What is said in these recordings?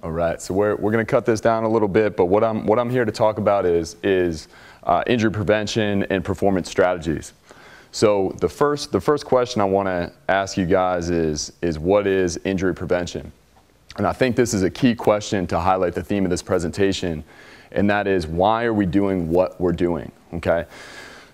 All right, so we're, we're going to cut this down a little bit, but what I'm, what I'm here to talk about is, is uh, injury prevention and performance strategies. So the first, the first question I want to ask you guys is, is what is injury prevention? And I think this is a key question to highlight the theme of this presentation, and that is why are we doing what we're doing, okay?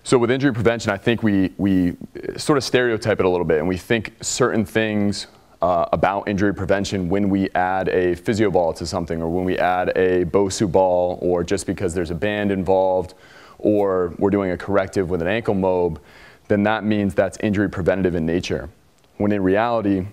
So with injury prevention, I think we, we sort of stereotype it a little bit, and we think certain things uh, about injury prevention when we add a physio ball to something or when we add a Bosu ball or just because there's a band involved or we're doing a corrective with an ankle mob, then that means that's injury preventative in nature. When in reality,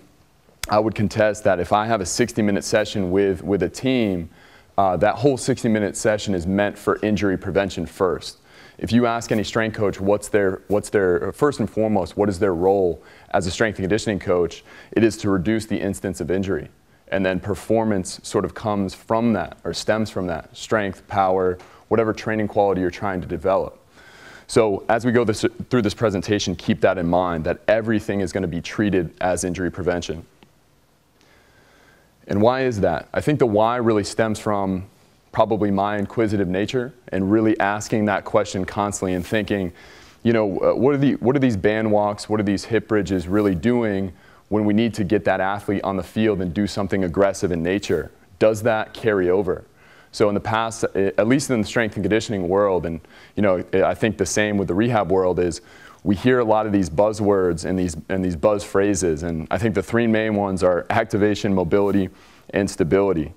I would contest that if I have a 60 minute session with, with a team, uh, that whole 60 minute session is meant for injury prevention first. If you ask any strength coach what's their, what's their, first and foremost, what is their role as a strength and conditioning coach, it is to reduce the instance of injury. And then performance sort of comes from that or stems from that strength, power, whatever training quality you're trying to develop. So as we go this, through this presentation, keep that in mind that everything is going to be treated as injury prevention. And why is that? I think the why really stems from probably my inquisitive nature and really asking that question constantly and thinking, you know, uh, what, are the, what are these band walks, what are these hip bridges really doing when we need to get that athlete on the field and do something aggressive in nature? Does that carry over? So in the past, uh, at least in the strength and conditioning world, and you know, I think the same with the rehab world is, we hear a lot of these buzzwords and these and these buzz phrases, and I think the three main ones are activation, mobility, and stability.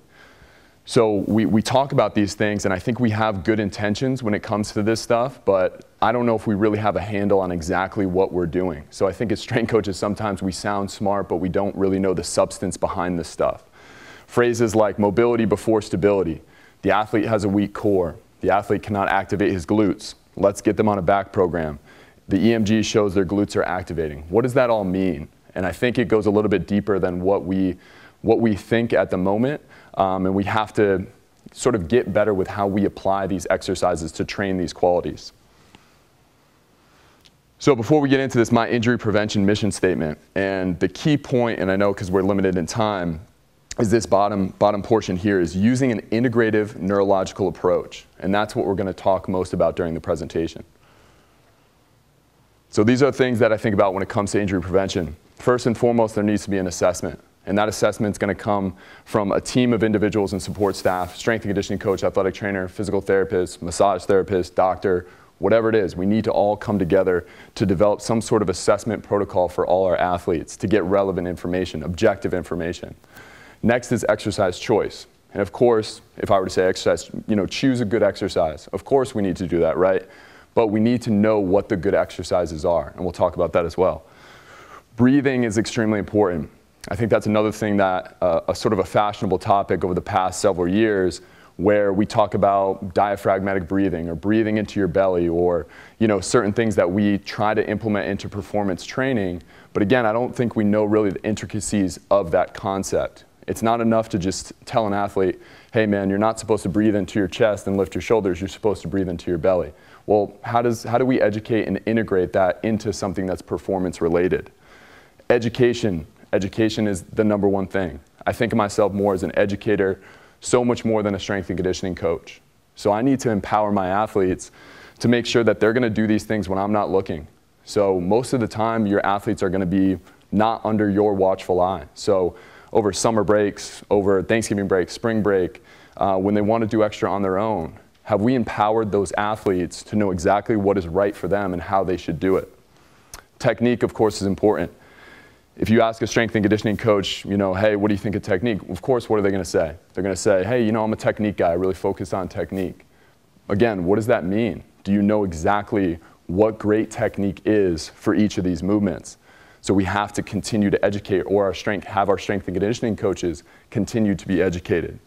So we, we talk about these things, and I think we have good intentions when it comes to this stuff, but I don't know if we really have a handle on exactly what we're doing. So I think as strength coaches, sometimes we sound smart, but we don't really know the substance behind this stuff. Phrases like mobility before stability. The athlete has a weak core. The athlete cannot activate his glutes. Let's get them on a back program. The EMG shows their glutes are activating. What does that all mean? And I think it goes a little bit deeper than what we, what we think at the moment. Um, and we have to sort of get better with how we apply these exercises to train these qualities. So before we get into this, my injury prevention mission statement, and the key point, and I know because we're limited in time, is this bottom, bottom portion here is using an integrative neurological approach. And that's what we're going to talk most about during the presentation. So these are things that I think about when it comes to injury prevention. First and foremost, there needs to be an assessment. And that assessment is going to come from a team of individuals and support staff, strength and conditioning coach, athletic trainer, physical therapist, massage therapist, doctor, whatever it is. We need to all come together to develop some sort of assessment protocol for all our athletes to get relevant information, objective information. Next is exercise choice. And of course, if I were to say exercise, you know, choose a good exercise. Of course we need to do that, right? But we need to know what the good exercises are, and we'll talk about that as well. Breathing is extremely important. I think that's another thing that uh, a sort of a fashionable topic over the past several years where we talk about diaphragmatic breathing or breathing into your belly or you know certain things that we try to implement into performance training. But again i don't think we know really the intricacies of that concept. It's not enough to just tell an athlete hey man you're not supposed to breathe into your chest and lift your shoulders. You're supposed to breathe into your belly. Well how does how do we educate and integrate that into something that's performance related education education is the number one thing. I think of myself more as an educator, so much more than a strength and conditioning coach. So I need to empower my athletes to make sure that they're going to do these things when I'm not looking. So most of the time, your athletes are going to be not under your watchful eye. So over summer breaks, over Thanksgiving break, spring break, uh, when they want to do extra on their own, have we empowered those athletes to know exactly what is right for them and how they should do it? Technique, of course, is important if you ask a strength and conditioning coach, you know, hey, what do you think of technique? Of course, what are they going to say? They're going to say, hey, you know, I'm a technique guy. I really focus on technique. Again, what does that mean? Do you know exactly what great technique is for each of these movements? So we have to continue to educate or our strength, have our strength and conditioning coaches continue to be educated.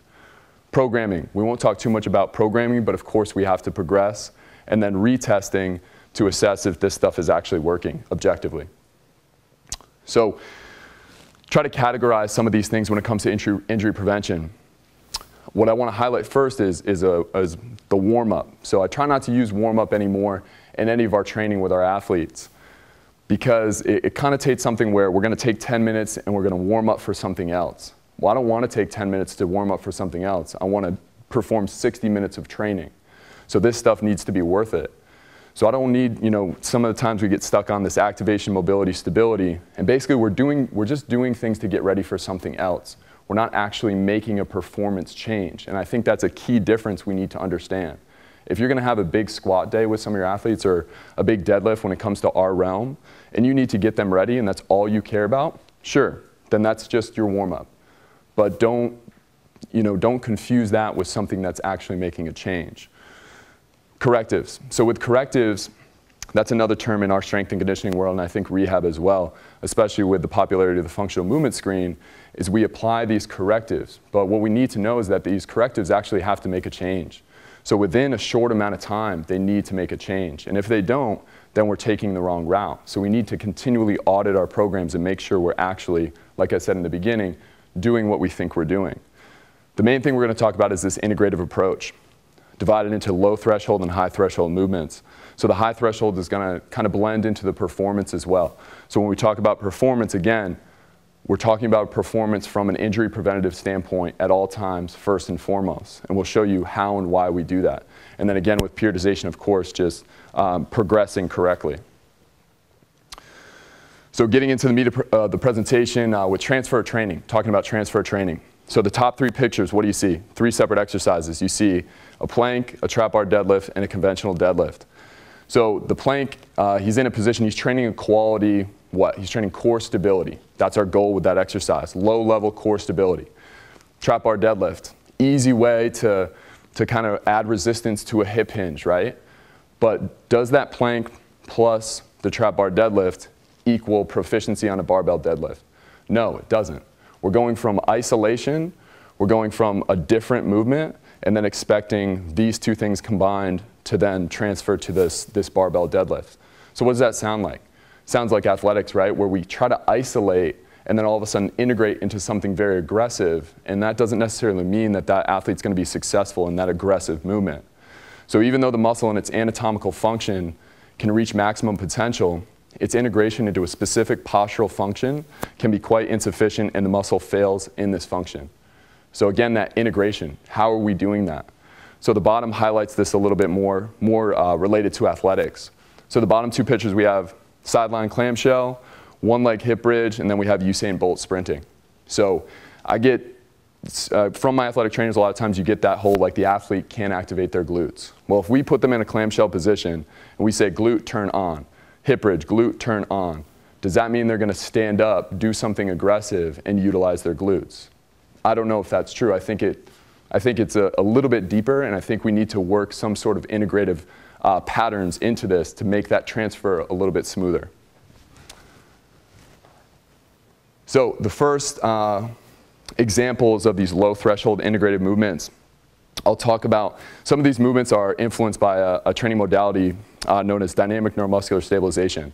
Programming, we won't talk too much about programming, but of course we have to progress. And then retesting to assess if this stuff is actually working objectively. So try to categorize some of these things when it comes to injury, injury prevention. What I want to highlight first is, is, a, is the warm-up. So I try not to use warm-up anymore in any of our training with our athletes because it, it connotates something where we're going to take 10 minutes and we're going to warm up for something else. Well, I don't want to take 10 minutes to warm up for something else. I want to perform 60 minutes of training. So this stuff needs to be worth it. So I don't need, you know, some of the times we get stuck on this activation, mobility, stability, and basically we're doing, we're just doing things to get ready for something else. We're not actually making a performance change. And I think that's a key difference we need to understand. If you're gonna have a big squat day with some of your athletes or a big deadlift when it comes to our realm, and you need to get them ready and that's all you care about, sure, then that's just your warm up. But don't, you know, don't confuse that with something that's actually making a change. Correctives. So with correctives, that's another term in our strength and conditioning world, and I think rehab as well, especially with the popularity of the functional movement screen, is we apply these correctives. But what we need to know is that these correctives actually have to make a change. So within a short amount of time, they need to make a change. And if they don't, then we're taking the wrong route. So we need to continually audit our programs and make sure we're actually, like I said in the beginning, doing what we think we're doing. The main thing we're going to talk about is this integrative approach divided into low threshold and high threshold movements. So the high threshold is going to kind of blend into the performance as well. So when we talk about performance, again, we're talking about performance from an injury preventative standpoint at all times, first and foremost. And we'll show you how and why we do that. And then again, with periodization, of course, just um, progressing correctly. So getting into the meat of uh, the presentation uh, with transfer training, talking about transfer training. So the top three pictures, what do you see? Three separate exercises. You see a plank, a trap bar deadlift, and a conventional deadlift. So the plank, uh, he's in a position, he's training a quality, what? He's training core stability. That's our goal with that exercise, low level core stability. Trap bar deadlift, easy way to, to kind of add resistance to a hip hinge, right? But does that plank plus the trap bar deadlift equal proficiency on a barbell deadlift? No, it doesn't. We're going from isolation, we're going from a different movement, and then expecting these two things combined to then transfer to this, this barbell deadlift. So what does that sound like? Sounds like athletics, right? Where we try to isolate and then all of a sudden integrate into something very aggressive, and that doesn't necessarily mean that that athlete's gonna be successful in that aggressive movement. So even though the muscle and its anatomical function can reach maximum potential, its integration into a specific postural function can be quite insufficient and the muscle fails in this function. So again, that integration, how are we doing that? So the bottom highlights this a little bit more, more uh, related to athletics. So the bottom two pictures we have sideline clamshell, one leg hip bridge, and then we have Usain Bolt sprinting. So I get, uh, from my athletic trainers, a lot of times you get that whole like the athlete can't activate their glutes. Well, if we put them in a clamshell position and we say glute turn on, hip bridge, glute turn on, does that mean they're going to stand up, do something aggressive, and utilize their glutes? I don't know if that's true. I think, it, I think it's a, a little bit deeper, and I think we need to work some sort of integrative uh, patterns into this to make that transfer a little bit smoother. So the first uh, examples of these low threshold integrated movements, I'll talk about some of these movements are influenced by a, a training modality uh, known as dynamic neuromuscular stabilization.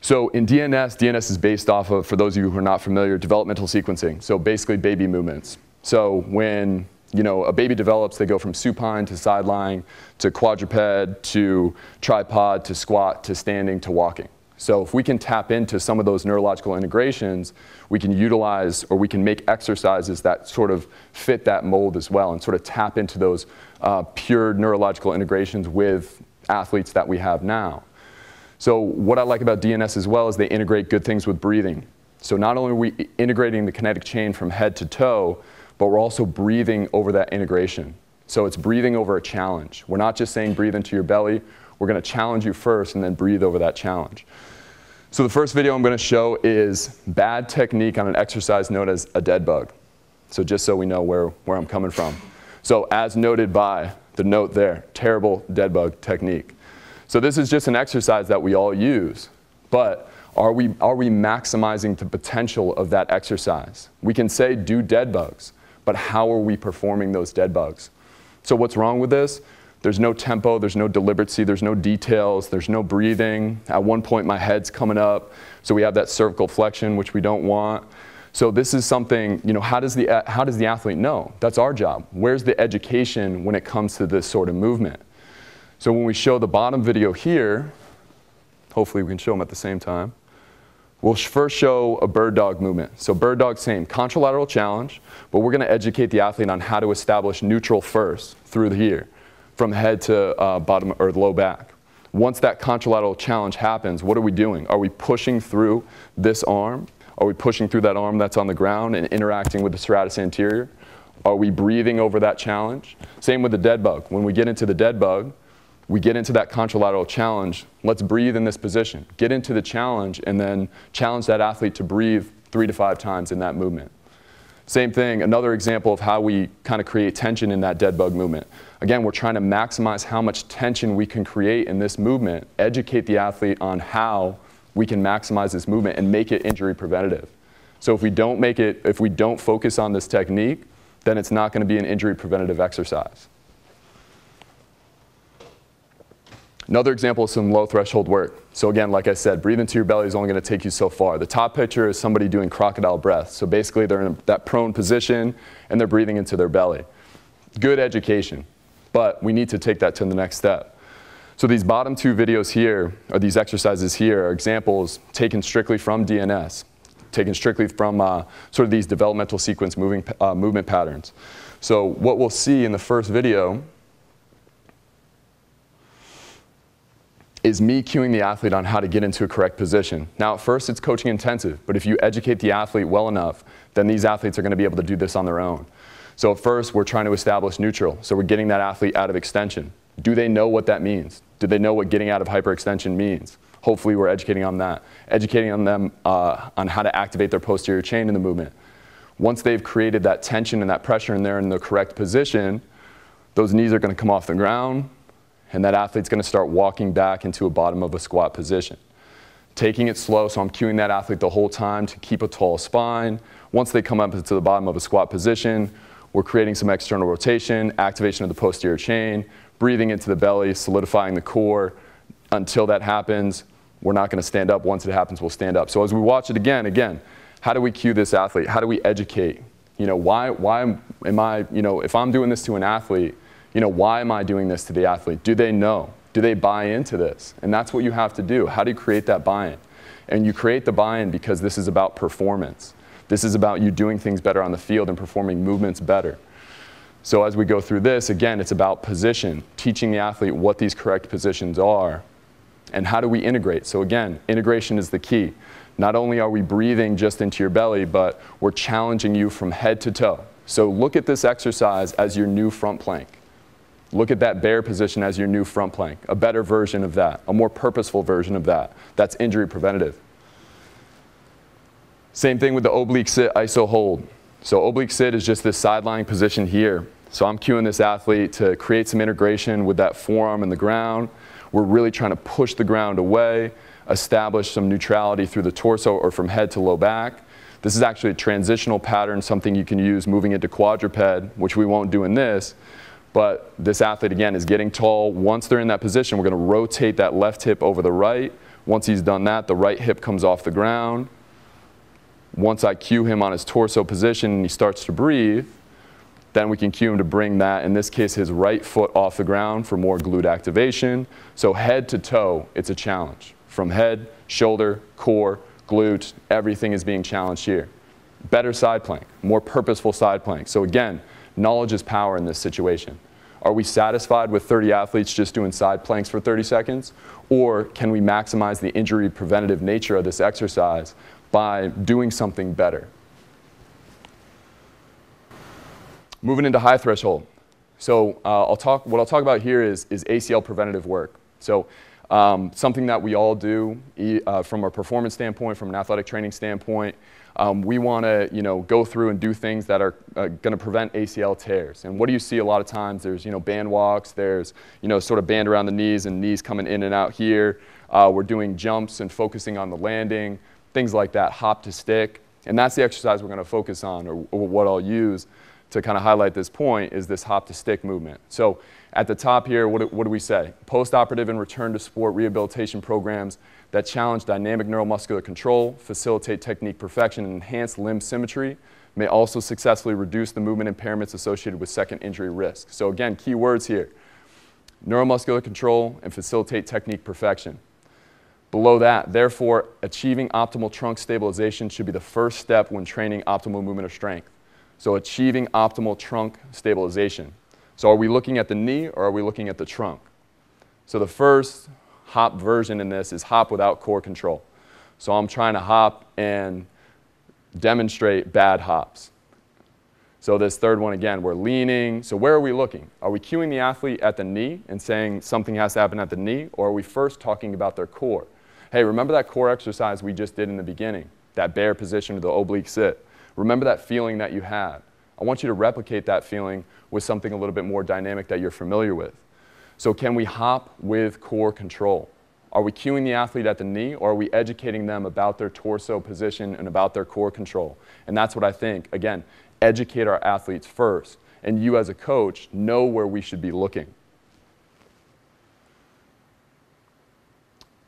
So in DNS, DNS is based off of, for those of you who are not familiar, developmental sequencing. So basically baby movements. So when you know, a baby develops, they go from supine to side lying to quadruped to tripod to squat to standing to walking. So if we can tap into some of those neurological integrations, we can utilize or we can make exercises that sort of fit that mold as well and sort of tap into those uh, pure neurological integrations with athletes that we have now. So what I like about DNS as well is they integrate good things with breathing. So not only are we integrating the kinetic chain from head to toe, but we're also breathing over that integration. So it's breathing over a challenge. We're not just saying breathe into your belly, we're gonna challenge you first and then breathe over that challenge. So the first video I'm gonna show is bad technique on an exercise known as a dead bug. So just so we know where, where I'm coming from. So as noted by the note there, terrible dead bug technique. So this is just an exercise that we all use, but are we, are we maximizing the potential of that exercise? We can say do dead bugs, but how are we performing those dead bugs? So what's wrong with this? There's no tempo, there's no deliberacy, there's no details, there's no breathing. At one point my head's coming up, so we have that cervical flexion, which we don't want. So this is something, you know, how does, the, how does the athlete know? That's our job. Where's the education when it comes to this sort of movement? So when we show the bottom video here, hopefully we can show them at the same time. We'll first show a bird dog movement. So bird dog, same, contralateral challenge, but we're gonna educate the athlete on how to establish neutral first through the here, from head to uh, bottom or low back. Once that contralateral challenge happens, what are we doing? Are we pushing through this arm? Are we pushing through that arm that's on the ground and interacting with the serratus anterior? Are we breathing over that challenge? Same with the dead bug. When we get into the dead bug, we get into that contralateral challenge. Let's breathe in this position. Get into the challenge and then challenge that athlete to breathe three to five times in that movement. Same thing, another example of how we kind of create tension in that dead bug movement. Again, we're trying to maximize how much tension we can create in this movement, educate the athlete on how we can maximize this movement and make it injury preventative. So if we don't make it, if we don't focus on this technique, then it's not going to be an injury preventative exercise. Another example is some low threshold work. So again, like I said, breathe into your belly is only going to take you so far. The top picture is somebody doing crocodile breath. So basically they're in that prone position and they're breathing into their belly. Good education, but we need to take that to the next step. So these bottom two videos here, or these exercises here, are examples taken strictly from DNS, taken strictly from uh, sort of these developmental sequence moving, uh, movement patterns. So what we'll see in the first video is me cueing the athlete on how to get into a correct position. Now, at first, it's coaching intensive, but if you educate the athlete well enough, then these athletes are going to be able to do this on their own. So at first, we're trying to establish neutral. So we're getting that athlete out of extension. Do they know what that means? Do they know what getting out of hyperextension means? Hopefully, we're educating on that. Educating on them uh, on how to activate their posterior chain in the movement. Once they've created that tension and that pressure and they're in the correct position, those knees are going to come off the ground, and that athlete's going to start walking back into a bottom of a squat position. Taking it slow, so I'm cueing that athlete the whole time to keep a tall spine. Once they come up to the bottom of a squat position, we're creating some external rotation, activation of the posterior chain, breathing into the belly, solidifying the core. Until that happens, we're not going to stand up. Once it happens, we'll stand up. So as we watch it again, again, how do we cue this athlete? How do we educate? You know, why, why am I, you know, if I'm doing this to an athlete, you know, why am I doing this to the athlete? Do they know? Do they buy into this? And that's what you have to do. How do you create that buy-in? And you create the buy-in because this is about performance. This is about you doing things better on the field and performing movements better. So as we go through this, again, it's about position, teaching the athlete what these correct positions are and how do we integrate. So again, integration is the key. Not only are we breathing just into your belly, but we're challenging you from head to toe. So look at this exercise as your new front plank. Look at that bear position as your new front plank, a better version of that, a more purposeful version of that. That's injury preventative. Same thing with the oblique sit iso hold. So oblique sit is just this sideline position here. So I'm cueing this athlete to create some integration with that forearm and the ground. We're really trying to push the ground away, establish some neutrality through the torso or from head to low back. This is actually a transitional pattern, something you can use moving into quadruped, which we won't do in this, but this athlete, again, is getting tall. Once they're in that position, we're going to rotate that left hip over the right. Once he's done that, the right hip comes off the ground. Once I cue him on his torso position and he starts to breathe, then we can cue him to bring that, in this case, his right foot off the ground for more glute activation. So head to toe, it's a challenge. From head, shoulder, core, glute, everything is being challenged here. Better side plank, more purposeful side plank. So again, knowledge is power in this situation. Are we satisfied with 30 athletes just doing side planks for 30 seconds? Or can we maximize the injury preventative nature of this exercise by doing something better? Moving into high threshold. So uh, I'll talk, what I'll talk about here is, is ACL preventative work. So um, something that we all do uh, from a performance standpoint, from an athletic training standpoint, um, we want to you know, go through and do things that are uh, going to prevent ACL tears. And what do you see a lot of times? There's you know, band walks, there's you know, sort of band around the knees and knees coming in and out here. Uh, we're doing jumps and focusing on the landing, things like that, hop to stick. And that's the exercise we're going to focus on, or, or what I'll use to kind of highlight this point is this hop to stick movement. So at the top here, what, what do we say? Post-operative and return to sport rehabilitation programs that challenge dynamic neuromuscular control, facilitate technique perfection, and enhance limb symmetry may also successfully reduce the movement impairments associated with second injury risk. So again, key words here. Neuromuscular control and facilitate technique perfection. Below that, therefore, achieving optimal trunk stabilization should be the first step when training optimal movement of strength. So achieving optimal trunk stabilization. So are we looking at the knee or are we looking at the trunk? So the first hop version in this is hop without core control. So I'm trying to hop and demonstrate bad hops. So this third one again, we're leaning. So where are we looking? Are we cueing the athlete at the knee and saying something has to happen at the knee, or are we first talking about their core? Hey, remember that core exercise we just did in the beginning, that bear position or the oblique sit? Remember that feeling that you had. I want you to replicate that feeling with something a little bit more dynamic that you're familiar with. So can we hop with core control? Are we cueing the athlete at the knee or are we educating them about their torso position and about their core control? And that's what I think. Again, educate our athletes first. And you as a coach know where we should be looking.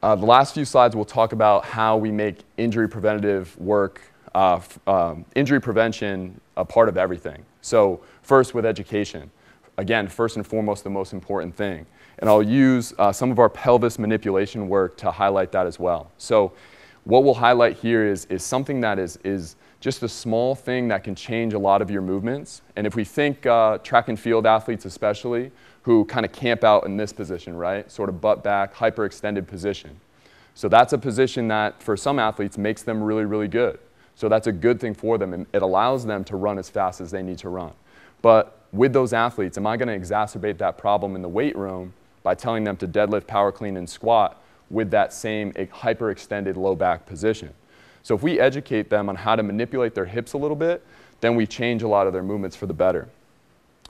Uh, the last few slides we'll talk about how we make injury preventative work, uh, um, injury prevention a part of everything. So first with education. Again, first and foremost, the most important thing. And I'll use uh, some of our pelvis manipulation work to highlight that as well. So what we'll highlight here is, is something that is, is just a small thing that can change a lot of your movements. And if we think uh, track and field athletes especially, who kind of camp out in this position, right? Sort of butt back, hyperextended position. So that's a position that for some athletes makes them really, really good. So that's a good thing for them and it allows them to run as fast as they need to run. But with those athletes, am I going to exacerbate that problem in the weight room by telling them to deadlift, power clean, and squat with that same hyperextended low back position? So if we educate them on how to manipulate their hips a little bit, then we change a lot of their movements for the better.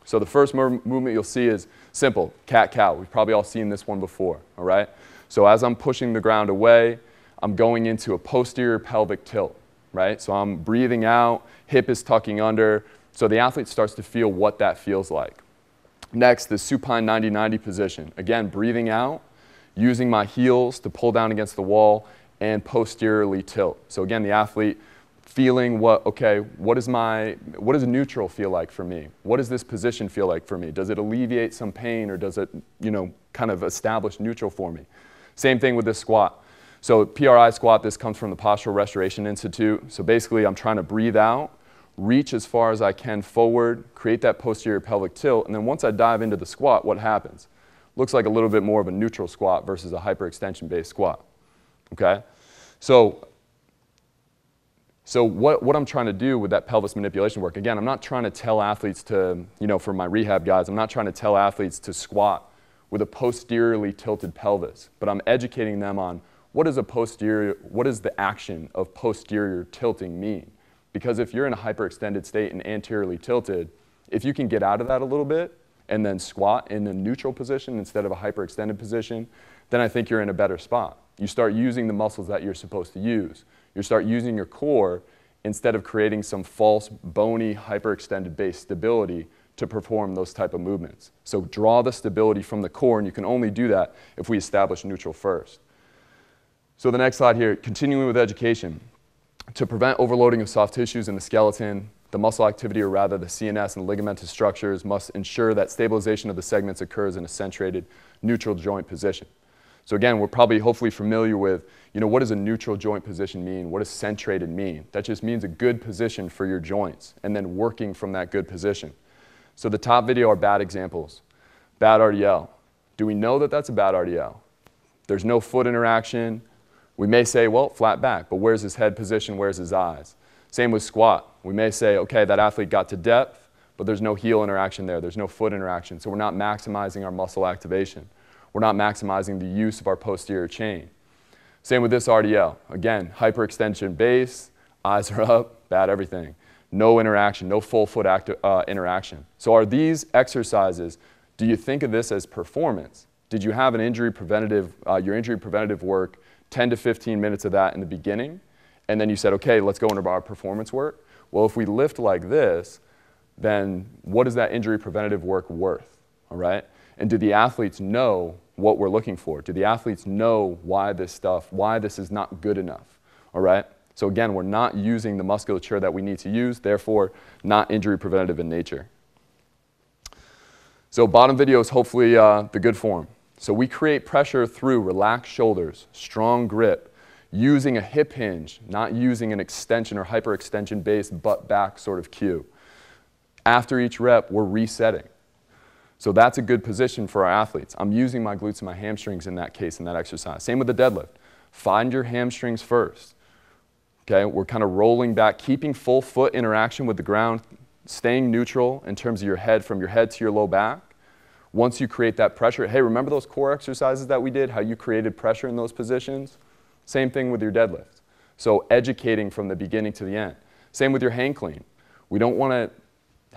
So the first movement you'll see is simple, cat-cow. We've probably all seen this one before, all right? So as I'm pushing the ground away, I'm going into a posterior pelvic tilt, right? So I'm breathing out, hip is tucking under, so the athlete starts to feel what that feels like. Next, the supine 90-90 position. Again, breathing out, using my heels to pull down against the wall, and posteriorly tilt. So again, the athlete feeling what, okay, what, is my, what does neutral feel like for me? What does this position feel like for me? Does it alleviate some pain or does it, you know, kind of establish neutral for me? Same thing with this squat. So PRI squat, this comes from the Postural Restoration Institute. So basically I'm trying to breathe out, reach as far as I can forward, create that posterior pelvic tilt, and then once I dive into the squat, what happens? Looks like a little bit more of a neutral squat versus a hyperextension based squat. Okay? So, so what, what I'm trying to do with that pelvis manipulation work, again, I'm not trying to tell athletes to, you know, for my rehab guys, I'm not trying to tell athletes to squat with a posteriorly tilted pelvis, but I'm educating them on what is a posterior, what does the action of posterior tilting mean? Because if you're in a hyperextended state and anteriorly tilted, if you can get out of that a little bit and then squat in a neutral position instead of a hyperextended position, then I think you're in a better spot. You start using the muscles that you're supposed to use. You start using your core instead of creating some false, bony, hyperextended base stability to perform those type of movements. So draw the stability from the core, and you can only do that if we establish neutral first. So the next slide here, continuing with education. To prevent overloading of soft tissues in the skeleton, the muscle activity, or rather the CNS and ligamentous structures, must ensure that stabilization of the segments occurs in a centrated neutral joint position. So again, we're probably hopefully familiar with, you know, what does a neutral joint position mean? What does centrated mean? That just means a good position for your joints and then working from that good position. So the top video are bad examples. Bad RDL. Do we know that that's a bad RDL? There's no foot interaction. We may say, well, flat back, but where's his head position? Where's his eyes? Same with squat. We may say, okay, that athlete got to depth, but there's no heel interaction there. There's no foot interaction. So we're not maximizing our muscle activation we're not maximizing the use of our posterior chain. Same with this RDL. Again, hyperextension base, eyes are up, bad everything. No interaction, no full foot uh, interaction. So are these exercises, do you think of this as performance? Did you have an injury preventative, uh, your injury preventative work, 10 to 15 minutes of that in the beginning, and then you said, okay, let's go into our performance work? Well, if we lift like this, then what is that injury preventative work worth, all right? And do the athletes know what we're looking for? Do the athletes know why this stuff, why this is not good enough? All right? So again, we're not using the musculature that we need to use, therefore not injury preventative in nature. So bottom video is hopefully uh, the good form. So we create pressure through relaxed shoulders, strong grip, using a hip hinge, not using an extension or hyperextension based butt back sort of cue. After each rep, we're resetting. So that's a good position for our athletes. I'm using my glutes and my hamstrings in that case, in that exercise. Same with the deadlift. Find your hamstrings first. Okay, we're kind of rolling back, keeping full foot interaction with the ground, staying neutral in terms of your head from your head to your low back. Once you create that pressure, hey, remember those core exercises that we did, how you created pressure in those positions? Same thing with your deadlift. So educating from the beginning to the end. Same with your hang clean. We don't want to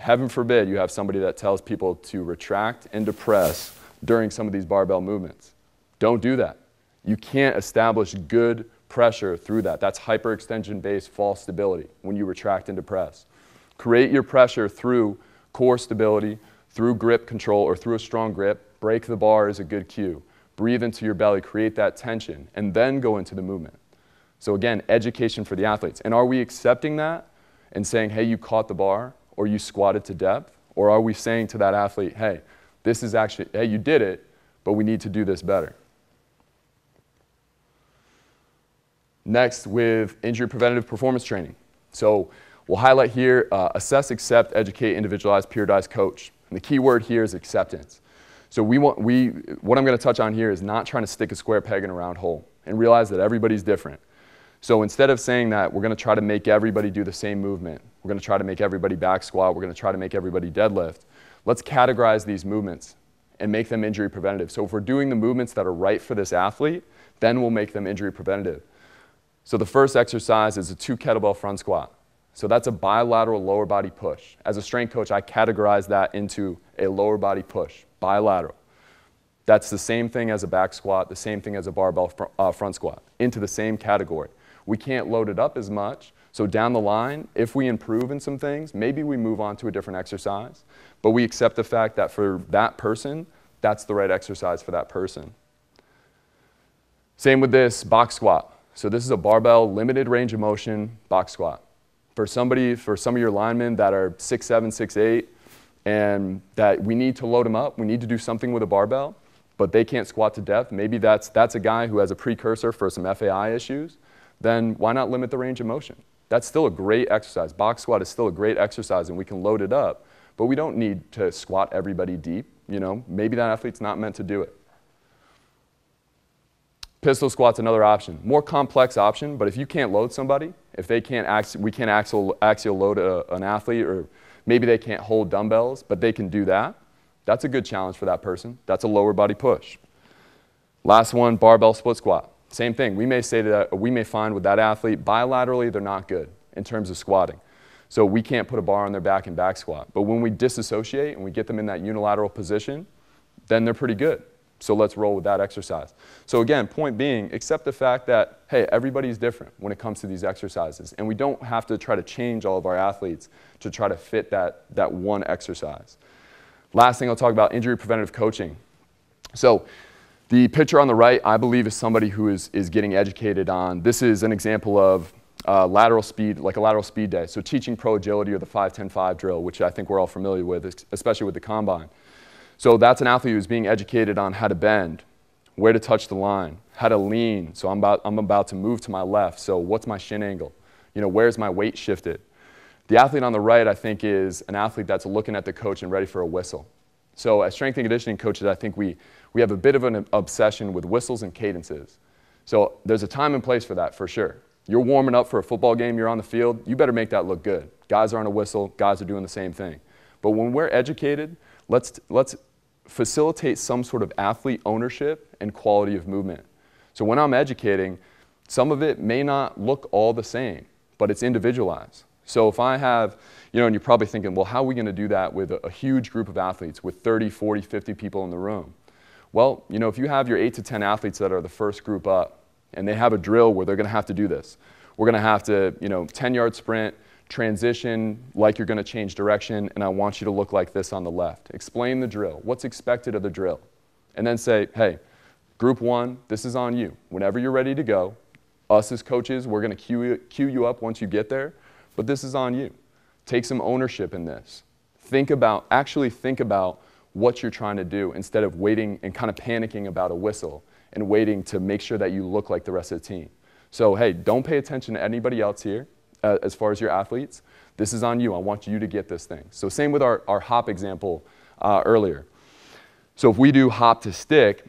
heaven forbid you have somebody that tells people to retract and depress during some of these barbell movements. Don't do that. You can't establish good pressure through that. That's hyperextension based false stability when you retract and depress. Create your pressure through core stability, through grip control, or through a strong grip. Break the bar is a good cue. Breathe into your belly, create that tension, and then go into the movement. So, again, education for the athletes. And are we accepting that and saying, hey, you caught the bar? Or you squatted to depth? Or are we saying to that athlete, hey, this is actually, hey, you did it, but we need to do this better? Next, with injury preventative performance training. So we'll highlight here uh, assess, accept, educate, individualize, periodize, coach. And the key word here is acceptance. So we want, we, what I'm going to touch on here is not trying to stick a square peg in a round hole and realize that everybody's different. So instead of saying that we're going to try to make everybody do the same movement, we're going to try to make everybody back squat, we're going to try to make everybody deadlift, let's categorize these movements and make them injury preventative. So if we're doing the movements that are right for this athlete, then we'll make them injury preventative. So the first exercise is a two kettlebell front squat. So that's a bilateral lower body push. As a strength coach, I categorize that into a lower body push, bilateral. That's the same thing as a back squat, the same thing as a barbell fr uh, front squat, into the same category we can't load it up as much. So down the line, if we improve in some things, maybe we move on to a different exercise. But we accept the fact that for that person, that's the right exercise for that person. Same with this box squat. So this is a barbell limited range of motion box squat. For somebody, for some of your linemen that are six seven, six eight, and that we need to load them up, we need to do something with a barbell, but they can't squat to depth. Maybe that's, that's a guy who has a precursor for some FAI issues then why not limit the range of motion? That's still a great exercise. Box squat is still a great exercise and we can load it up, but we don't need to squat everybody deep. You know, maybe that athlete's not meant to do it. Pistol squat's another option. More complex option, but if you can't load somebody, if they can't ax- we can't axial, axial load a, an athlete, or maybe they can't hold dumbbells, but they can do that, that's a good challenge for that person. That's a lower body push. Last one, barbell split squat. Same thing. We may say that we may find with that athlete bilaterally they're not good in terms of squatting. So we can't put a bar on their back and back squat. But when we disassociate and we get them in that unilateral position, then they're pretty good. So let's roll with that exercise. So again, point being, accept the fact that, hey, everybody's different when it comes to these exercises. And we don't have to try to change all of our athletes to try to fit that, that one exercise. Last thing I'll talk about, injury preventative coaching. So the picture on the right, I believe, is somebody who is, is getting educated on. This is an example of uh, lateral speed, like a lateral speed day. So teaching pro agility or the 5-10-5 drill, which I think we're all familiar with, especially with the combine. So that's an athlete who's being educated on how to bend, where to touch the line, how to lean. So I'm about, I'm about to move to my left. So what's my shin angle? You know, where's my weight shifted? The athlete on the right, I think, is an athlete that's looking at the coach and ready for a whistle. So as strength and conditioning coaches, I think we, we have a bit of an obsession with whistles and cadences. So there's a time and place for that for sure. You're warming up for a football game, you're on the field, you better make that look good. Guys are on a whistle, guys are doing the same thing. But when we're educated, let's, let's facilitate some sort of athlete ownership and quality of movement. So when I'm educating, some of it may not look all the same, but it's individualized. So if I have, you know, and you're probably thinking, well, how are we going to do that with a, a huge group of athletes with 30, 40, 50 people in the room? Well, you know, if you have your eight to 10 athletes that are the first group up and they have a drill where they're going to have to do this, we're going to have to, you know, 10 yard sprint, transition like you're going to change direction, and I want you to look like this on the left. Explain the drill. What's expected of the drill? And then say, hey, group one, this is on you. Whenever you're ready to go, us as coaches, we're going to cue you up once you get there, but this is on you. Take some ownership in this. Think about, actually think about what you're trying to do instead of waiting and kind of panicking about a whistle and waiting to make sure that you look like the rest of the team. So, hey, don't pay attention to anybody else here uh, as far as your athletes. This is on you. I want you to get this thing. So, same with our, our hop example uh, earlier. So, if we do hop to stick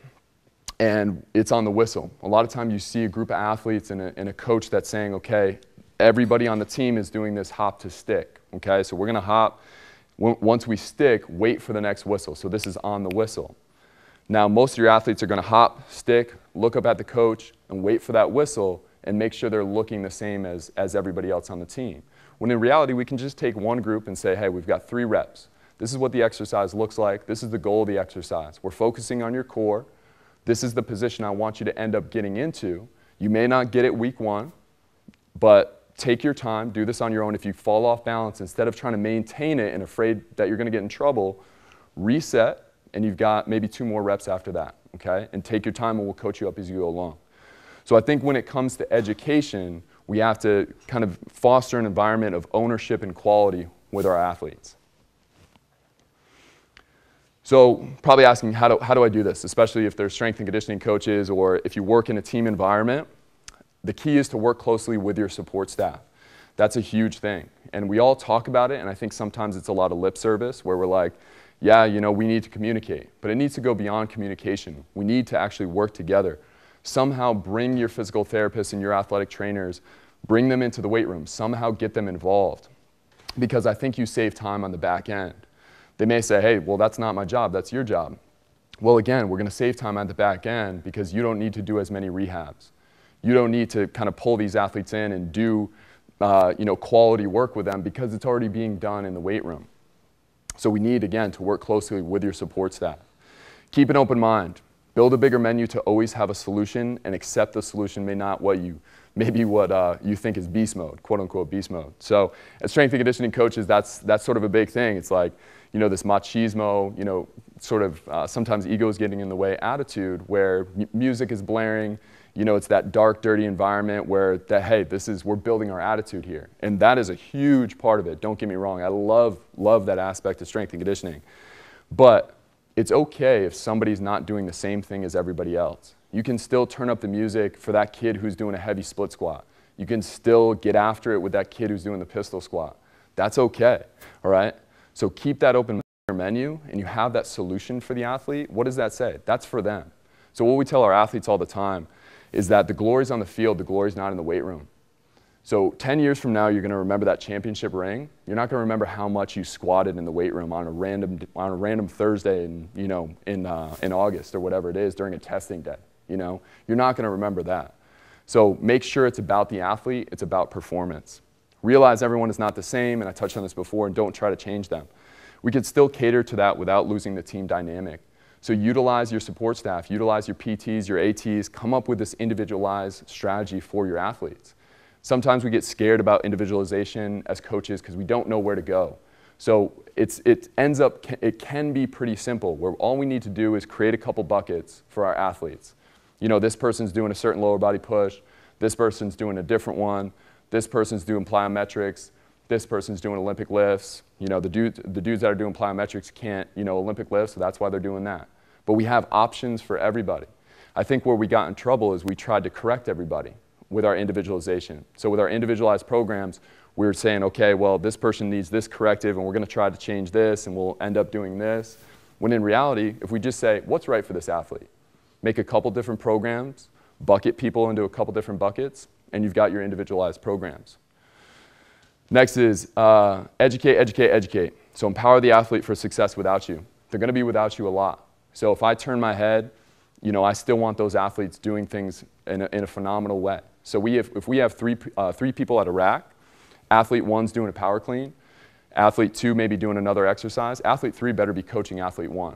and it's on the whistle, a lot of times you see a group of athletes and a, and a coach that's saying, okay, everybody on the team is doing this hop to stick. Okay, so we're going to hop. Once we stick, wait for the next whistle. So this is on the whistle. Now, most of your athletes are going to hop, stick, look up at the coach, and wait for that whistle and make sure they're looking the same as, as everybody else on the team. When in reality, we can just take one group and say, hey, we've got three reps. This is what the exercise looks like. This is the goal of the exercise. We're focusing on your core. This is the position I want you to end up getting into. You may not get it week one, but take your time, do this on your own. If you fall off balance, instead of trying to maintain it and afraid that you're going to get in trouble, reset, and you've got maybe two more reps after that, okay? And take your time, and we'll coach you up as you go along. So I think when it comes to education, we have to kind of foster an environment of ownership and quality with our athletes. So probably asking, how do, how do I do this, especially if they're strength and conditioning coaches or if you work in a team environment? The key is to work closely with your support staff. That's a huge thing. And we all talk about it, and I think sometimes it's a lot of lip service where we're like, yeah, you know, we need to communicate. But it needs to go beyond communication. We need to actually work together somehow bring your physical therapists and your athletic trainers, bring them into the weight room, somehow get them involved. Because I think you save time on the back end. They may say, hey, well, that's not my job, that's your job. Well, again, we're going to save time at the back end because you don't need to do as many rehabs. You don't need to kind of pull these athletes in and do uh, you know, quality work with them because it's already being done in the weight room. So we need, again, to work closely with your support staff. Keep an open mind. Build a bigger menu to always have a solution and accept the solution may not what you maybe what uh, you think is beast mode, quote unquote beast mode. So as strength and conditioning coaches, that's that's sort of a big thing. It's like you know this machismo, you know, sort of uh, sometimes ego is getting in the way attitude where music is blaring. You know, it's that dark, dirty environment where that hey, this is we're building our attitude here, and that is a huge part of it. Don't get me wrong, I love love that aspect of strength and conditioning, but it's okay if somebody's not doing the same thing as everybody else. You can still turn up the music for that kid who's doing a heavy split squat. You can still get after it with that kid who's doing the pistol squat. That's okay, all right? So keep that open menu and you have that solution for the athlete. What does that say? That's for them. So what we tell our athletes all the time is that the glory's on the field, the glory's not in the weight room. So 10 years from now, you're going to remember that championship ring. You're not going to remember how much you squatted in the weight room on a random, on a random Thursday in, you know, in, uh, in August or whatever it is during a testing day. You know? You're not going to remember that. So make sure it's about the athlete. It's about performance. Realize everyone is not the same, and I touched on this before, and don't try to change them. We could still cater to that without losing the team dynamic. So utilize your support staff, utilize your PTs, your ATs, come up with this individualized strategy for your athletes. Sometimes we get scared about individualization as coaches because we don't know where to go. So it's, it ends up, it can be pretty simple where all we need to do is create a couple buckets for our athletes. You know, this person's doing a certain lower body push, this person's doing a different one, this person's doing plyometrics, this person's doing Olympic lifts. You know, the dudes, the dudes that are doing plyometrics can't, you know, Olympic lifts, so that's why they're doing that. But we have options for everybody. I think where we got in trouble is we tried to correct everybody with our individualization. So with our individualized programs, we are saying, okay, well, this person needs this corrective, and we're going to try to change this, and we'll end up doing this. When in reality, if we just say, what's right for this athlete? Make a couple different programs, bucket people into a couple different buckets, and you've got your individualized programs. Next is uh, educate, educate, educate. So empower the athlete for success without you. They're going to be without you a lot. So if I turn my head, you know, I still want those athletes doing things in a, in a phenomenal way. So we have, if we have three, uh, three people at a rack, athlete one's doing a power clean, athlete two may be doing another exercise, athlete three better be coaching athlete one.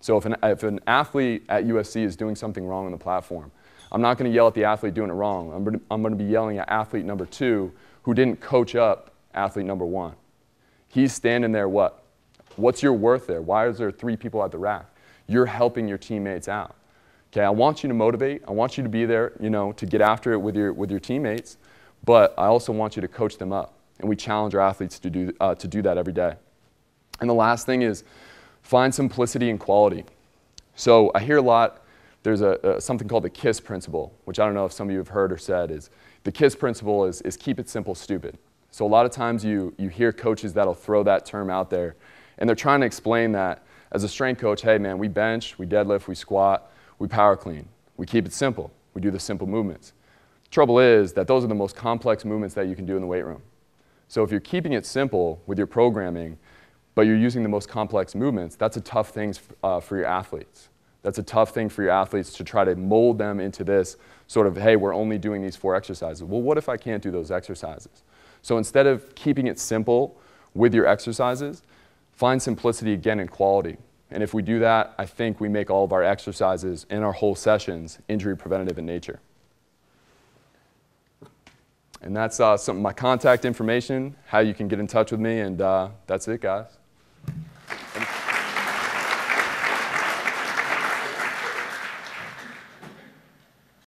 So if an, if an athlete at USC is doing something wrong on the platform, I'm not going to yell at the athlete doing it wrong. I'm I'm going to be yelling at athlete number two who didn't coach up athlete number one. He's standing there, what? What's your worth there? Why is there three people at the rack? You're helping your teammates out. Okay, I want you to motivate. I want you to be there, you know, to get after it with your, with your teammates, but I also want you to coach them up. And we challenge our athletes to do, uh, to do that every day. And the last thing is Find simplicity and quality. So I hear a lot, there's a, a, something called the KISS principle, which I don't know if some of you have heard or said, is the KISS principle is, is keep it simple, stupid. So a lot of times you, you hear coaches that'll throw that term out there, and they're trying to explain that as a strength coach, hey man, we bench, we deadlift, we squat, we power clean. We keep it simple. We do the simple movements. Trouble is that those are the most complex movements that you can do in the weight room. So if you're keeping it simple with your programming, but you're using the most complex movements, that's a tough thing uh, for your athletes. That's a tough thing for your athletes to try to mold them into this sort of, hey, we're only doing these four exercises. Well, what if I can't do those exercises? So instead of keeping it simple with your exercises, find simplicity again in quality. And if we do that, I think we make all of our exercises and our whole sessions injury preventative in nature. And that's uh, some of my contact information, how you can get in touch with me, and uh, that's it, guys.